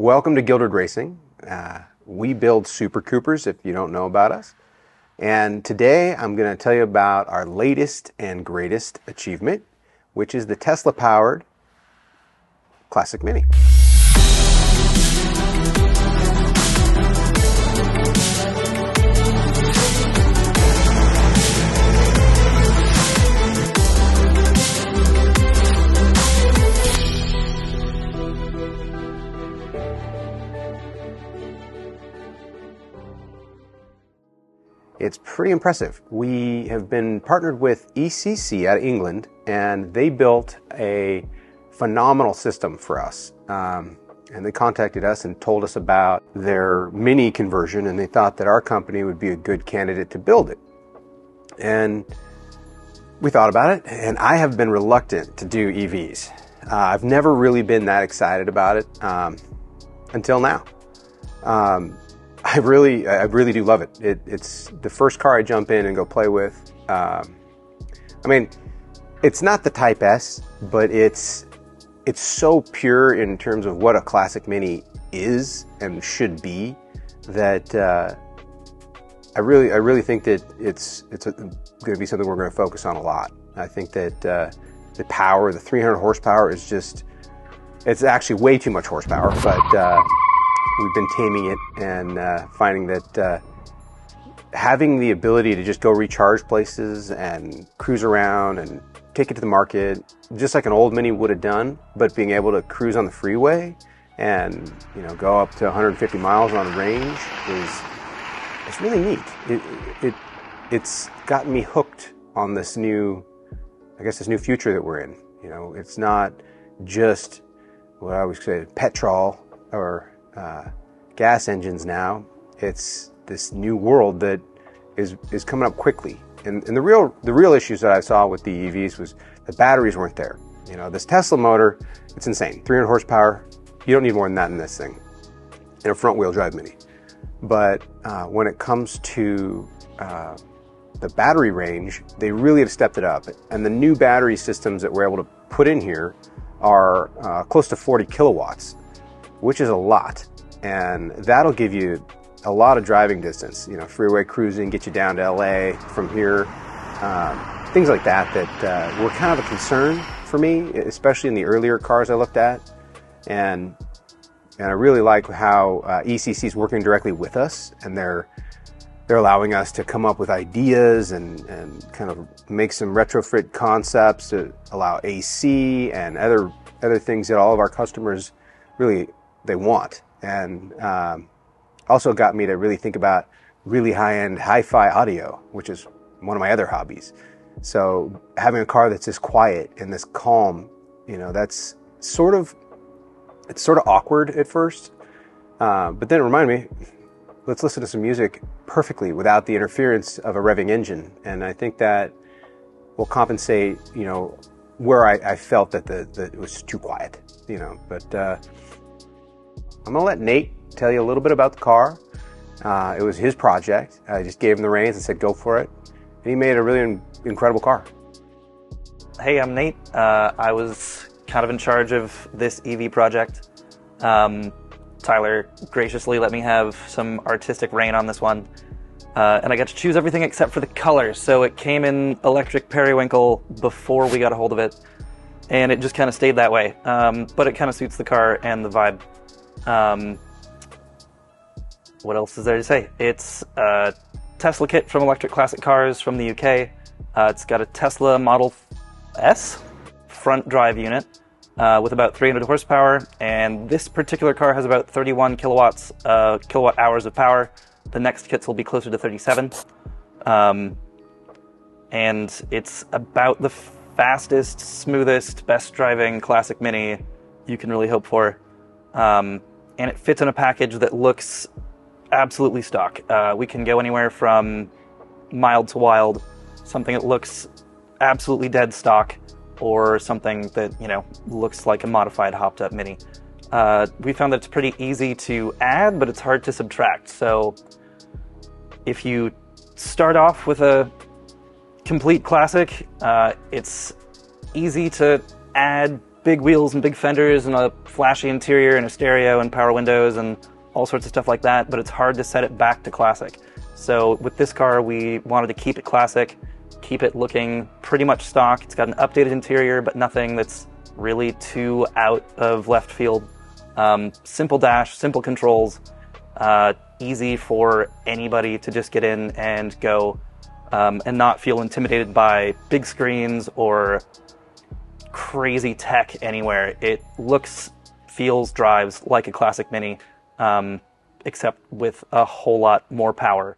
Welcome to Gildred Racing. Uh, we build Super Coopers if you don't know about us. And today I'm going to tell you about our latest and greatest achievement, which is the Tesla powered Classic Mini. It's pretty impressive. We have been partnered with ECC out of England, and they built a phenomenal system for us. Um, and they contacted us and told us about their mini conversion, and they thought that our company would be a good candidate to build it. And we thought about it, and I have been reluctant to do EVs. Uh, I've never really been that excited about it um, until now. Um, I really, I really do love it. it. It's the first car I jump in and go play with. Um, I mean, it's not the Type S, but it's it's so pure in terms of what a classic Mini is and should be that uh, I really, I really think that it's it's going to be something we're going to focus on a lot. I think that uh, the power, the 300 horsepower, is just it's actually way too much horsepower, but. Uh, we've been taming it and uh, finding that uh, having the ability to just go recharge places and cruise around and take it to the market, just like an old Mini would have done, but being able to cruise on the freeway and you know go up to 150 miles on range is it's really neat. It, it it's gotten me hooked on this new, I guess this new future that we're in. You know, it's not just what I always say petrol or uh, gas engines now. It's this new world that is is coming up quickly. And, and the real the real issues that I saw with the EVs was the batteries weren't there. You know, this Tesla motor, it's insane. 300 horsepower. You don't need more than that in this thing. In a front wheel drive Mini. But uh, when it comes to uh, the battery range, they really have stepped it up. And the new battery systems that we're able to put in here are uh, close to 40 kilowatts which is a lot. And that'll give you a lot of driving distance, you know, freeway cruising, get you down to LA from here, um, things like that that uh, were kind of a concern for me, especially in the earlier cars I looked at. And and I really like how uh, ECC is working directly with us, and they're they're allowing us to come up with ideas and, and kind of make some retrofit concepts to allow AC and other other things that all of our customers really they want. And um, also got me to really think about really high-end hi-fi audio, which is one of my other hobbies. So having a car that's this quiet and this calm, you know, that's sort of it's sort of awkward at first, uh, but then it reminded me, let's listen to some music perfectly without the interference of a revving engine, and I think that will compensate, you know, where I, I felt that the, the, it was too quiet, you know. But uh, I'm going to let Nate tell you a little bit about the car. Uh, it was his project. I just gave him the reins and said, go for it. And he made a really in- incredible car. Hey, I'm Nate. Uh, I was kind of in charge of this EV project. Um, Tyler graciously let me have some artistic reign on this one. Uh, and I got to choose everything except for the color. So it came in electric periwinkle before we got a hold of it. And it just kind of stayed that way. Um, but it kind of suits the car and the vibe. Um, what else is there to say? It's a Tesla kit from Electric Classic Cars from the UK. Uh, it's got a Tesla Model S front drive unit uh, with about 300 horsepower, and this particular car has about 31 kilowatts, uh, kilowatt hours of power. The next kits will be closer to 37. Um, and it's about the fastest, smoothest, best driving classic Mini you can really hope for. Um, and it fits in a package that looks absolutely stock. Uh, we can go anywhere from mild to wild, something that looks absolutely dead stock, or something that you know looks like a modified hopped up mini. Uh, we found that it's pretty easy to add, but it's hard to subtract. So if you start off with a complete classic, uh, it's easy to add big wheels and big fenders and a flashy interior and a stereo and power windows and all sorts of stuff like that, but it's hard to set it back to classic. So with this car, we wanted to keep it classic, keep it looking pretty much stock. It's got an updated interior, but nothing that's really too out of left field. Um, simple dash, simple controls, uh, easy for anybody to just get in and go um, and not feel intimidated by big screens or crazy tech anywhere. It looks, feels, drives like a classic Mini, um, except with a whole lot more power.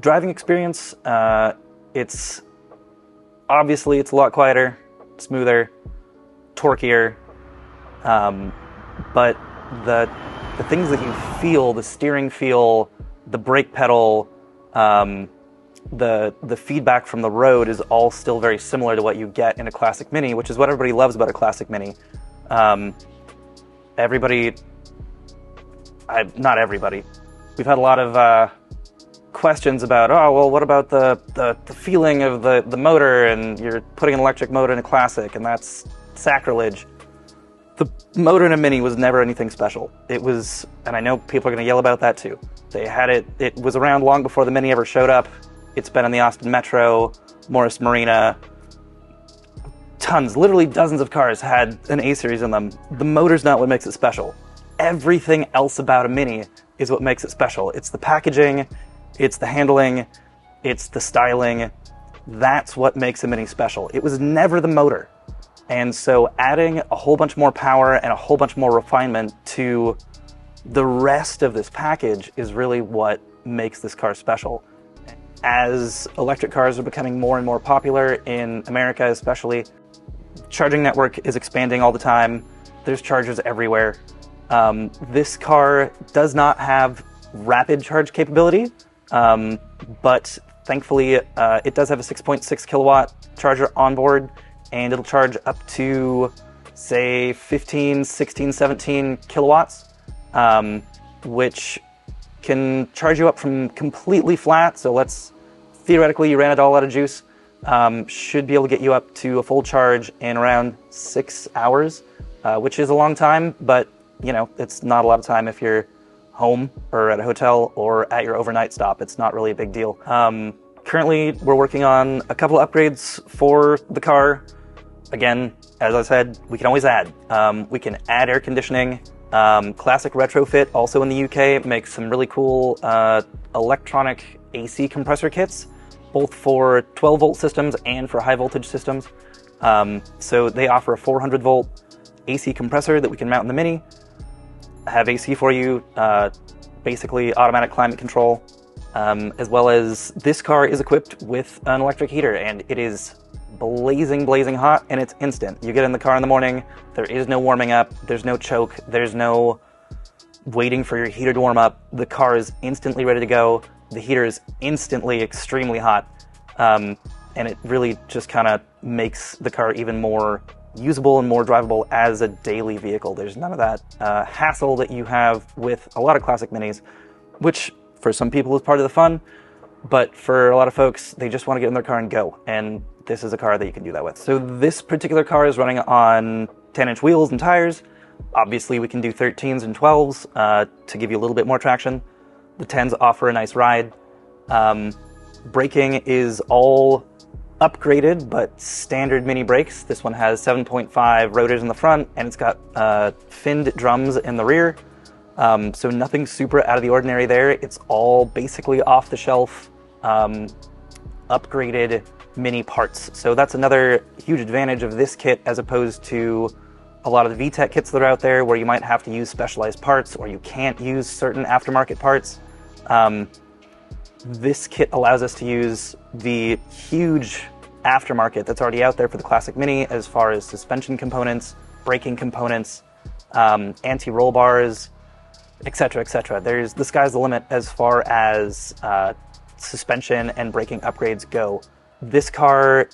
Driving experience, uh, it's obviously it's a lot quieter, smoother, torquier, um, but the the things that you feel, the steering feel, the brake pedal, um, the the feedback from the road is all still very similar to what you get in a classic Mini, which is what everybody loves about a classic Mini. Um, everybody, I, not everybody, we've had a lot of uh, questions about, oh well, what about the, the the feeling of the the motor, and you're putting an electric motor in a classic, and that's sacrilege. The motor in a Mini was never anything special. It was, and I know people are going to yell about that too. They had it. It was around long before the Mini ever showed up. It's been in the Austin Metro, Morris Marina. Tons, literally dozens of cars had an A series in them. The motor's not what makes it special. Everything else about a Mini is what makes it special. It's the packaging, it's the handling, it's the styling. That's what makes a Mini special. It was never the motor. And so adding a whole bunch more power and a whole bunch more refinement to the rest of this package is really what makes this car special as electric cars are becoming more and more popular in America, especially, charging network is expanding all the time. There's chargers everywhere. Um, this car does not have rapid charge capability, um, but thankfully uh, it does have a 6.6 kilowatt charger on board, and it'll charge up to say 15, 16, 17 kilowatts, um, which can charge you up from completely flat. So let's theoretically you ran it all out of juice. Um, should be able to get you up to a full charge in around six hours, uh, which is a long time, but you know it's not a lot of time if you're home or at a hotel or at your overnight stop. It's not really a big deal. Um, currently, we're working on a couple of upgrades for the car. Again, as I said, we can always add. Um, we can add air conditioning. Um, Classic Retrofit, also in the UK, makes some really cool uh, electronic AC compressor kits, both for 12 volt systems and for high voltage systems. Um, so they offer a 400 volt AC compressor that we can mount in the Mini, have AC for you, uh, basically automatic climate control, um, as well as this car is equipped with an electric heater and it is blazing, blazing hot and it's instant. You get in the car in the morning, there is no warming up, there's no choke, there's no waiting for your heater to warm up. The car is instantly ready to go. The heater is instantly extremely hot. Um, and it really just kind of makes the car even more usable and more drivable as a daily vehicle. There's none of that uh, hassle that you have with a lot of classic minis, which for some people is part of the fun, but for a lot of folks, they just want to get in their car and go. And this is a car that you can do that with. So this particular car is running on 10 inch wheels and tires. Obviously, we can do 13s and 12s uh, to give you a little bit more traction. The 10s offer a nice ride. Um, braking is all upgraded but standard mini brakes. This one has 7.5 rotors in the front and it's got uh, finned drums in the rear. Um, so nothing super out of the ordinary there. It's all basically off the shelf, um, upgraded mini parts. So that's another huge advantage of this kit as opposed to a lot of the VTEC kits that are out there where you might have to use specialized parts or you can't use certain aftermarket parts. Um, this kit allows us to use the huge aftermarket that's already out there for the Classic Mini as far as suspension components, braking components, um, anti-roll bars, etc., etc. There's the sky's the limit as far as uh, suspension and braking upgrades go. This car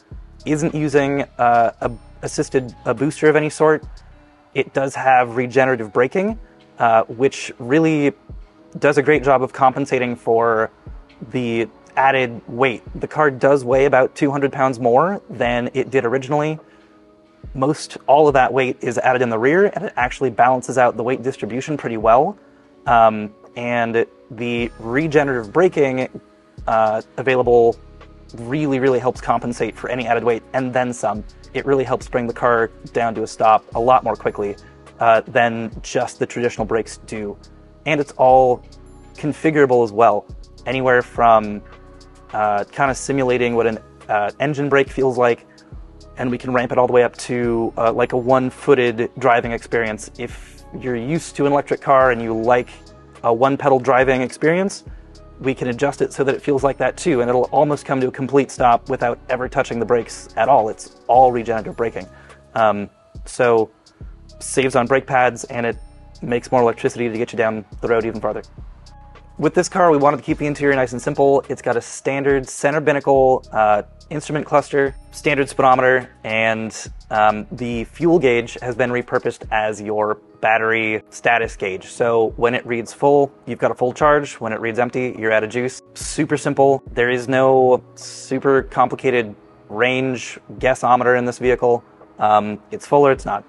isn't using uh, a assisted a booster of any sort. It does have regenerative braking, uh, which really does a great job of compensating for the added weight. The car does weigh about 200 pounds more than it did originally. most all of that weight is added in the rear, and it actually balances out the weight distribution pretty well. Um, and the regenerative braking uh, available really, really helps compensate for any added weight and then some. It really helps bring the car down to a stop a lot more quickly uh, than just the traditional brakes do. And it's all configurable as well, anywhere from uh, kind of simulating what an uh, engine brake feels like, and we can ramp it all the way up to uh, like a one-footed driving experience. If you're used to an electric car and you like a one-pedal driving experience, we can adjust it so that it feels like that too, and it'll almost come to a complete stop without ever touching the brakes at all. It's all regenerative braking. Um, so saves on brake pads and it makes more electricity to get you down the road even farther. With this car, we wanted to keep the interior nice and simple. It's got a standard center binnacle uh, instrument cluster, standard speedometer, and um, the fuel gauge has been repurposed as your battery status gauge. So when it reads full, you've got a full charge. When it reads empty, you're out of juice. Super simple. There is no super complicated range guessometer in this vehicle. Um, it's full or it's not.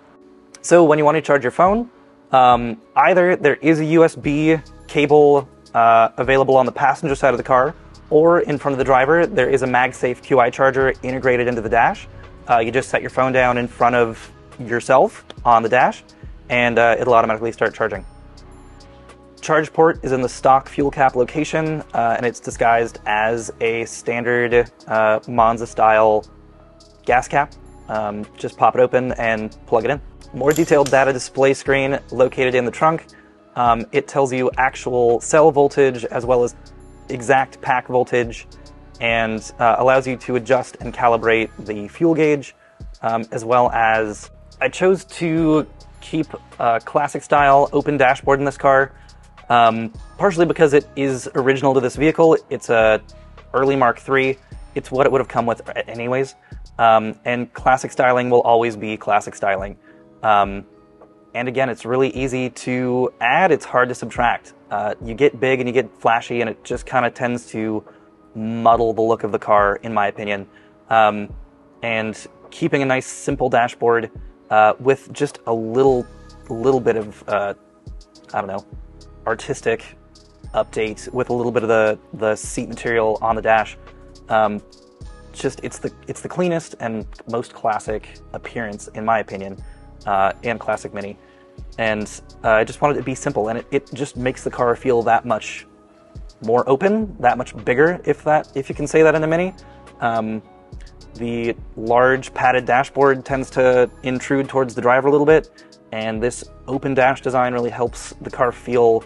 So when you want to charge your phone, um, either there is a USB cable uh, available on the passenger side of the car, or in front of the driver, there is a MagSafe QI charger integrated into the dash. Uh, you just set your phone down in front of yourself on the dash, and uh, it'll automatically start charging. Charge port is in the stock fuel cap location, uh, and it's disguised as a standard uh, Monza style gas cap. Um, just pop it open and plug it in. More detailed data display screen located in the trunk. Um, it tells you actual cell voltage as well as exact pack voltage and uh, allows you to adjust and calibrate the fuel gauge um, as well as I chose to keep a classic style open dashboard in this car um, partially because it is original to this vehicle. It's a early Mark III it's what it would have come with anyways. Um, and classic styling will always be classic styling. Um, and again, it's really easy to add, it's hard to subtract. Uh, you get big and you get flashy, and it just kind of tends to muddle the look of the car, in my opinion. Um, and keeping a nice, simple dashboard uh, with just a little, little bit of, uh, I don't know, artistic update with a little bit of the, the seat material on the dash. Um, just it's the it's the cleanest and most classic appearance, in my opinion uh, and Classic Mini. And uh, I just wanted it to be simple, and it, it just makes the car feel that much more open, that much bigger, if that if you can say that in a Mini. Um, the large padded dashboard tends to intrude towards the driver a little bit, and this open dash design really helps the car feel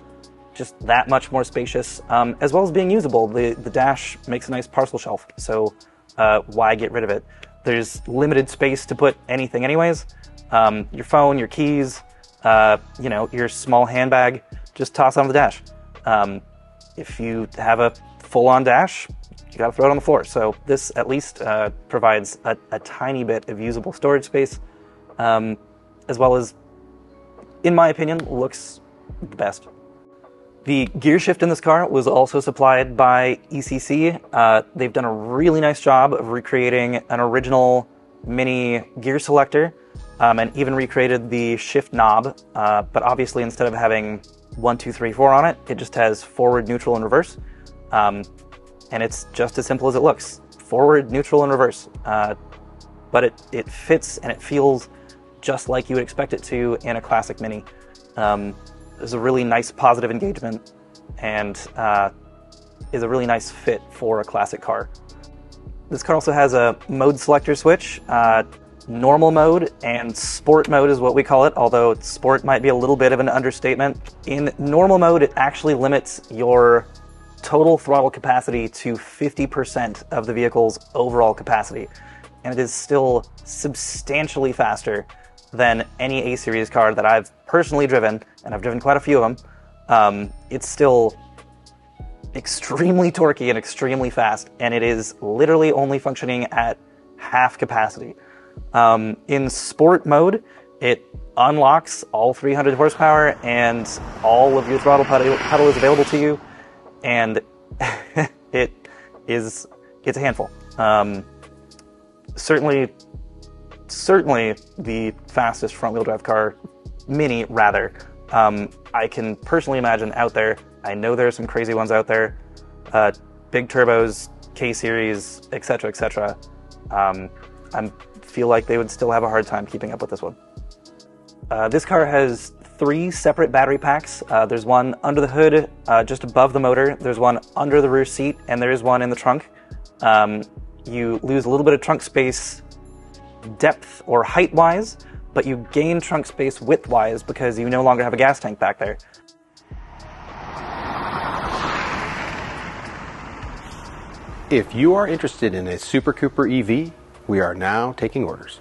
just that much more spacious, um, as well as being usable. The, the dash makes a nice parcel shelf, so uh, why get rid of it? There's limited space to put anything anyways, um, your phone, your keys, uh, you know, your small handbag, just toss on the dash. Um, if you have a full-on dash, you got to throw it on the floor. So this at least uh, provides a, a, tiny bit of usable storage space, um, as well as, in my opinion, looks the best. The gear shift in this car was also supplied by ECC. Uh, they've done a really nice job of recreating an original mini gear selector um, and even recreated the shift knob. Uh, but obviously, instead of having one, two, three, four on it, it just has forward, neutral, and reverse. Um, and it's just as simple as it looks forward, neutral, and reverse. Uh, but it, it fits and it feels just like you would expect it to in a classic Mini. Um, a really nice positive engagement and uh, is a really nice fit for a classic car. This car also has a mode selector switch. Uh, normal mode and sport mode is what we call it, although sport might be a little bit of an understatement. In normal mode, it actually limits your total throttle capacity to 50% of the vehicle's overall capacity. And it is still substantially faster than any A series car that I've personally driven, and I've driven quite a few of them. Um, it's still extremely torquey and extremely fast, and it is literally only functioning at half capacity. Um, in sport mode, it unlocks all 300 horsepower and all of your throttle pedal, is available to you, and it is it's a handful. Um, certainly certainly the fastest front wheel drive car, mini rather. Um, I can personally imagine out there. I know there are some crazy ones out there, uh, big turbos, K series, etc., etc. Um, I feel like they would still have a hard time keeping up with this one. Uh, this car has three separate battery packs. Uh, there's one under the hood, uh, just above the motor. There's one under the rear seat, and there is one in the trunk. Um, you lose a little bit of trunk space depth or height wise, but you gain trunk space width wise because you no longer have a gas tank back there. If you are interested in a Super Cooper EV, we are now taking orders.